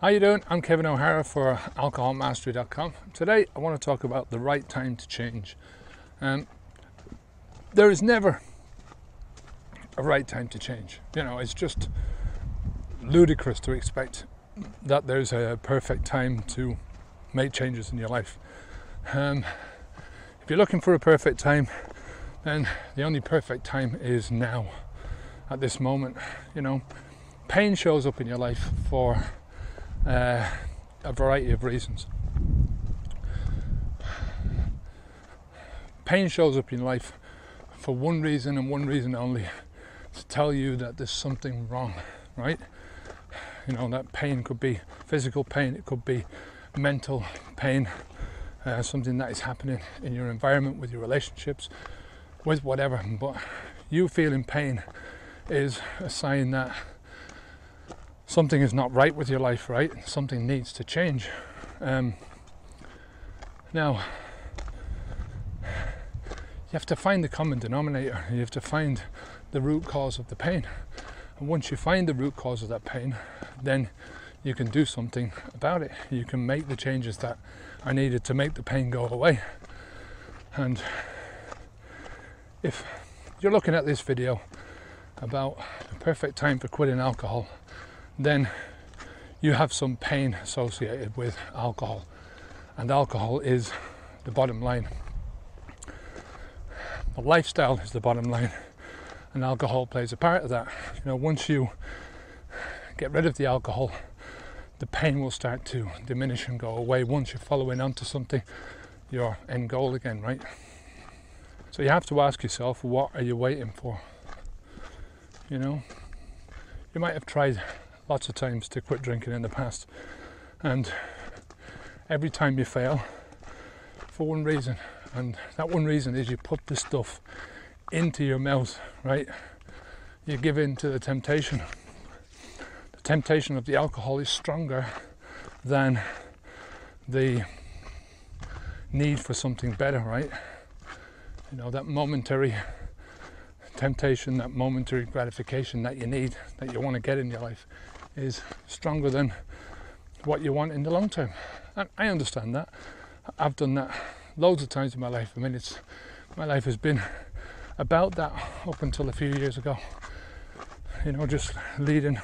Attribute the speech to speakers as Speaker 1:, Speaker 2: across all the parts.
Speaker 1: How you doing? I'm Kevin O'Hara for alcoholmastery.com. Today I want to talk about the right time to change. Um, there is never a right time to change. You know, it's just ludicrous to expect that there's a perfect time to make changes in your life. Um, if you're looking for a perfect time, then the only perfect time is now, at this moment. You know, pain shows up in your life for uh, a variety of reasons. Pain shows up in life for one reason and one reason only to tell you that there's something wrong, right? You know, that pain could be physical pain, it could be mental pain, uh, something that is happening in your environment, with your relationships, with whatever. But you feeling pain is a sign that something is not right with your life, right? Something needs to change. Um, now, you have to find the common denominator. You have to find the root cause of the pain. And once you find the root cause of that pain, then you can do something about it. You can make the changes that are needed to make the pain go away. And if you're looking at this video about the perfect time for quitting alcohol, then you have some pain associated with alcohol. And alcohol is the bottom line. The lifestyle is the bottom line, and alcohol plays a part of that. You know, once you get rid of the alcohol, the pain will start to diminish and go away once you're following on to something, your end goal again, right? So you have to ask yourself, what are you waiting for? You know, you might have tried lots of times to quit drinking in the past. And every time you fail, for one reason, and that one reason is you put the stuff into your mouth, right? You give in to the temptation. The temptation of the alcohol is stronger than the need for something better, right? You know, that momentary temptation, that momentary gratification that you need, that you want to get in your life is stronger than what you want in the long term. And I understand that. I've done that loads of times in my life. I mean, it's my life has been about that up until a few years ago. You know, just leading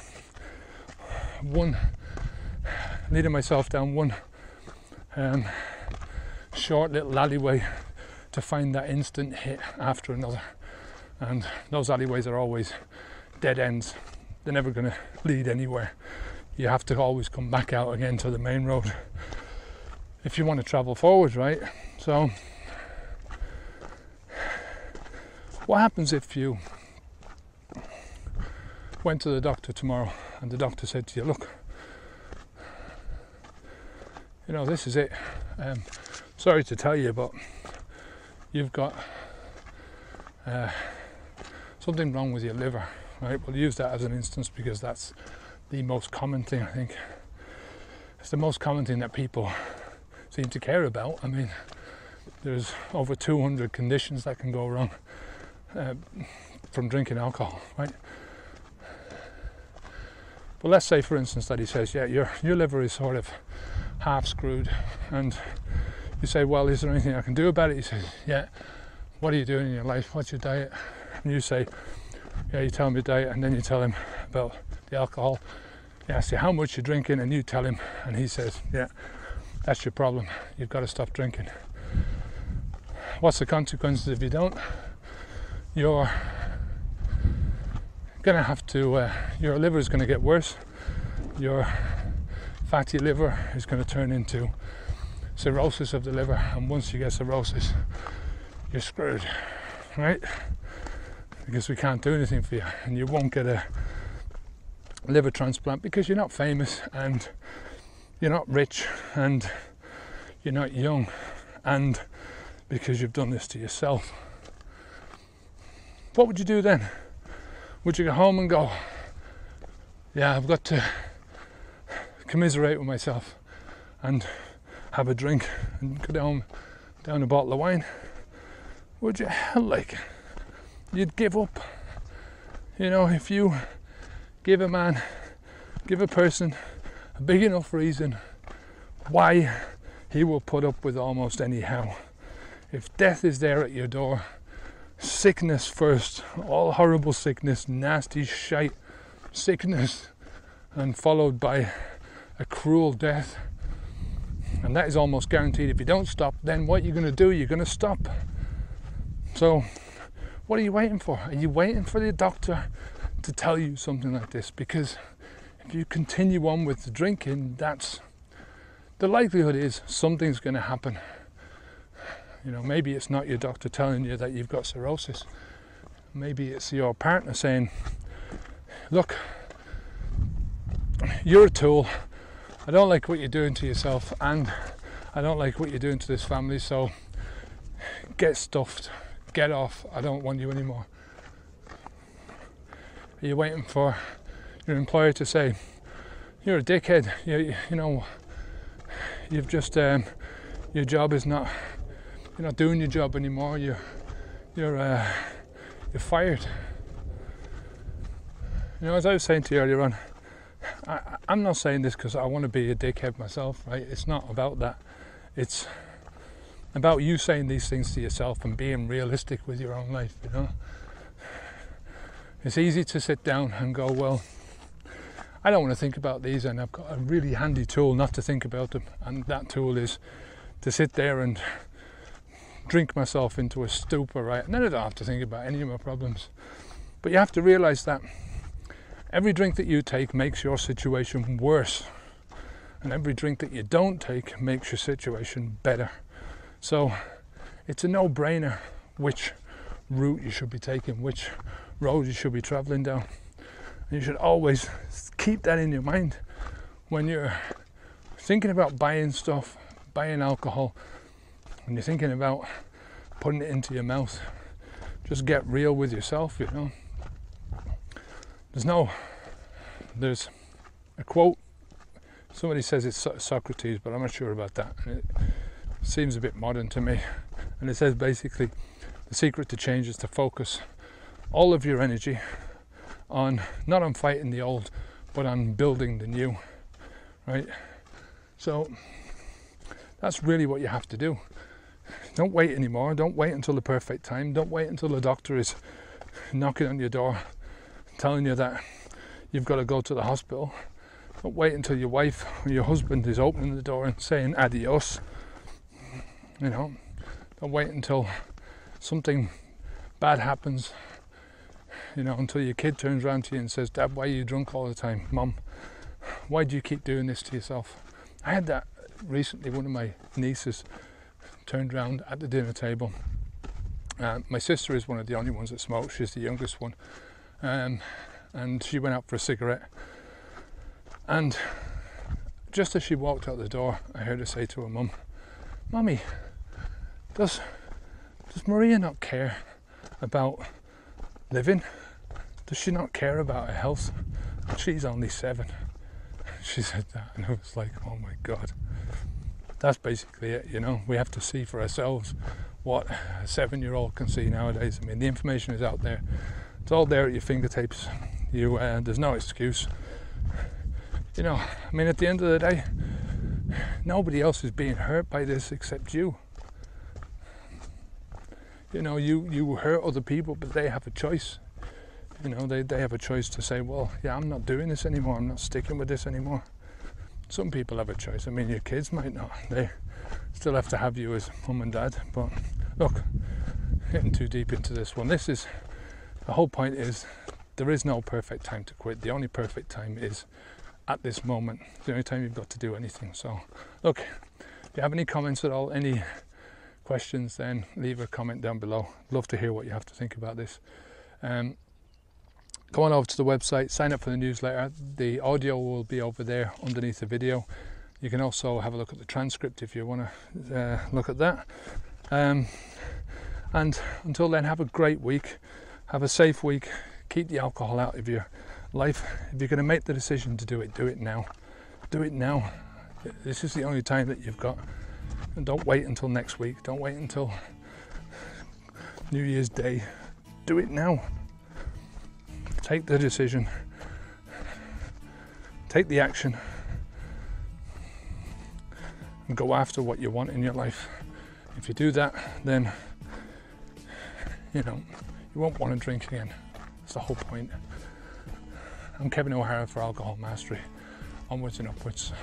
Speaker 1: one, leading myself down one um, short little alleyway to find that instant hit after another. And those alleyways are always dead ends they're never going to lead anywhere. You have to always come back out again to the main road if you want to travel forward, right? So, what happens if you went to the doctor tomorrow and the doctor said to you, Look, you know, this is it. Um, sorry to tell you, but you've got uh, something wrong with your liver right? We'll use that as an instance because that's the most common thing, I think. It's the most common thing that people seem to care about. I mean, there's over 200 conditions that can go wrong uh, from drinking alcohol, right? But let's say, for instance, that he says, yeah, your, your liver is sort of half screwed. And you say, well, is there anything I can do about it? He says, yeah, what are you doing in your life? What's your diet? And you say, yeah, you tell him your diet and then you tell him about the alcohol. You ask you how much you're drinking and you tell him and he says, yeah, that's your problem. You've got to stop drinking. What's the consequences if you don't? You're gonna have to, uh, your liver is gonna get worse. Your fatty liver is gonna turn into cirrhosis of the liver, and once you get cirrhosis, you're screwed, right? Because we can't do anything for you and you won't get a liver transplant because you're not famous and you're not rich and you're not young and because you've done this to yourself. What would you do then? Would you go home and go, Yeah, I've got to commiserate with myself and have a drink and go down down a bottle of wine? Would you? Like, you'd give up. You know, if you give a man, give a person a big enough reason why he will put up with almost anyhow. If death is there at your door, sickness first, all horrible sickness, nasty shite, sickness, and followed by a cruel death. And that is almost guaranteed. If you don't stop, then what you're going to do, you're going to stop. So, what are you waiting for? Are you waiting for the doctor to tell you something like this? Because if you continue on with the drinking, that's the likelihood is something's going to happen. You know, maybe it's not your doctor telling you that you've got cirrhosis. Maybe it's your partner saying, Look, you're a tool. I don't like what you're doing to yourself, and I don't like what you're doing to this family, so get stuffed, get off. I don't want you anymore. Are you waiting for your employer to say, You're a dickhead, you, you know, you've just, um, your job is not, you're not doing your job anymore, you're, you're, uh, you're fired. You know, as I was saying to you earlier on, I, I'm not saying this because I want to be a dickhead myself, right? It's not about that. It's about you saying these things to yourself and being realistic with your own life, you know. It's easy to sit down and go, well, I don't want to think about these, and I've got a really handy tool not to think about them, and that tool is to sit there and drink myself into a stupor, right? And then I don't have to think about any of my problems. But you have to realize that Every drink that you take makes your situation worse, and every drink that you don't take makes your situation better. So it's a no brainer which route you should be taking, which road you should be traveling down. And you should always keep that in your mind when you're thinking about buying stuff, buying alcohol, when you're thinking about putting it into your mouth. Just get real with yourself, you know. There's no, there's a quote. Somebody says it's Socrates, but I'm not sure about that. It seems a bit modern to me. And it says basically, the secret to change is to focus all of your energy on not on fighting the old, but on building the new. Right? So that's really what you have to do. Don't wait anymore. Don't wait until the perfect time. Don't wait until the doctor is knocking on your door telling you that you've got to go to the hospital. Don't wait until your wife or your husband is opening the door and saying adios. You know, don't wait until something bad happens. You know, until your kid turns around to you and says, Dad, why are you drunk all the time? Mum, why do you keep doing this to yourself? I had that recently. One of my nieces turned around at the dinner table. Uh, my sister is one of the only ones that smokes. She's the youngest one um, and she went out for a cigarette. And just as she walked out the door, I heard her say to her mum, "Mummy, does does Maria not care about living? Does she not care about her health? She's only seven. She said that, and I was like, "Oh my God." That's basically it, you know. We have to see for ourselves what a seven-year-old can see nowadays. I mean, the information is out there it's all there at your fingertips. You uh, there's no excuse. You know, I mean, at the end of the day, nobody else is being hurt by this except you. You know, you you hurt other people, but they have a choice. You know, they they have a choice to say, well, yeah, I'm not doing this anymore. I'm not sticking with this anymore. Some people have a choice. I mean, your kids might not. They still have to have you as mum and dad. But look, getting too deep into this one. This is the whole point is there is no perfect time to quit. The only perfect time is at this moment. The only time you've got to do anything. So, look, if you have any comments at all, any questions, then leave a comment down below. Love to hear what you have to think about this. Um, go on over to the website, sign up for the newsletter. The audio will be over there underneath the video. You can also have a look at the transcript if you want to uh, look at that. Um, and until then, have a great week have a safe week, keep the alcohol out of your life. If you're going to make the decision to do it, do it now. Do it now. This is the only time that you've got. And don't wait until next week. Don't wait until New Year's Day. Do it now. Take the decision. Take the action. and go after what you want in your life. If you do that, then you know you won't want to drink again. That's the whole point. I'm Kevin O'Hara for Alcohol Mastery. Onwards and upwards.